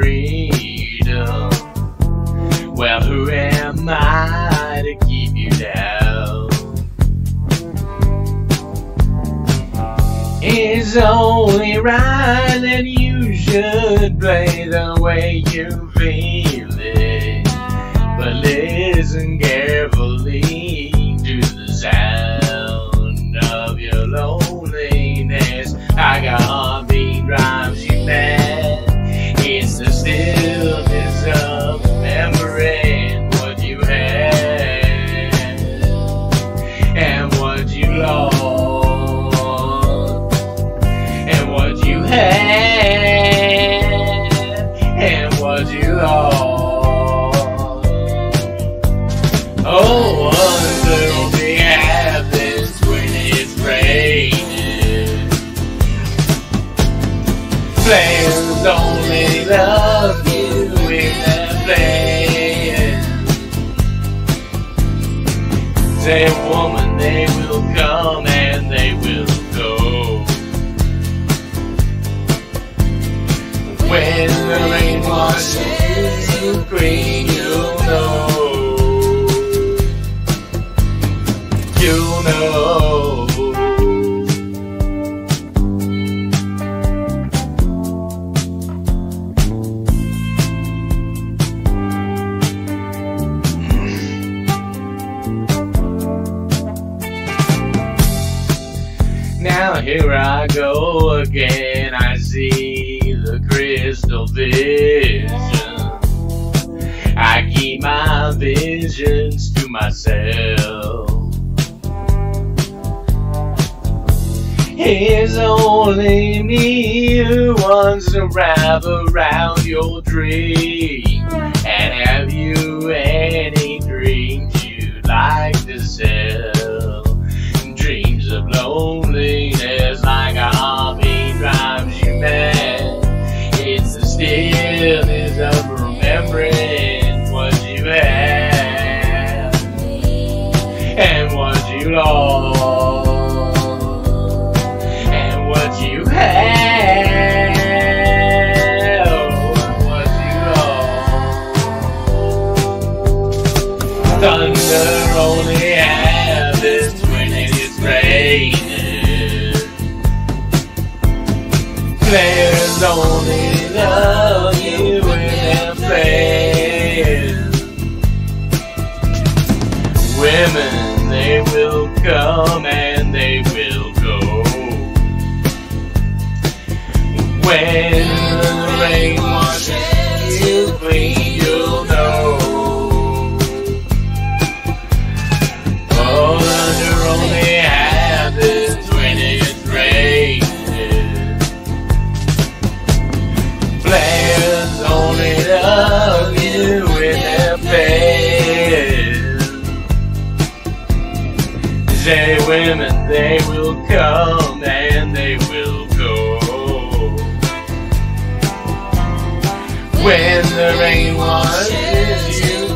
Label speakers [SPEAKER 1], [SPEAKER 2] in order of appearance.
[SPEAKER 1] freedom. Well, who am I to keep you down? It's only right that you should play the way you feel it. But listen, Gary. Oh, wonder when only love you. Say, woman, they will come and they will go. When the rain washes you green, Now here I go again. I see the crystal vision. I keep my visions to myself. It's only me who wants to wrap around your dream. And have you any dreams you'd like to sell? Thunder only happens when it's raining. Players only love you when they're playing. Women, they will come and they will go. When women, they will come and they will go. When the rain washes you